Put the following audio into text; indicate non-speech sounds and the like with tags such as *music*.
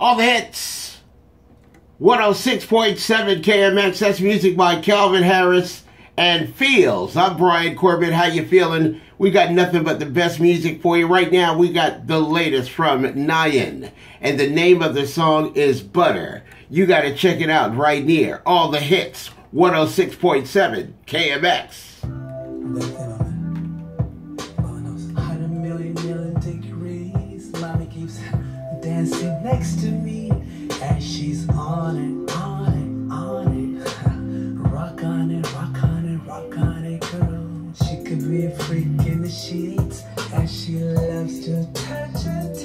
All the hits. 106.7 KMX. That's music by Calvin Harris and Feels. I'm Bryant Corbitt. How you feeling? We got nothing but the best music for you right now. We got the latest from Nayan, and the name of the song is Butter. You got to check it out right near all the hits. 106.7 KMX dancing next to me as she's on it, on it, on *laughs* it. rock on it, rock on it, rock on it, girl. She could be a freak in the sheets as she loves to touch it.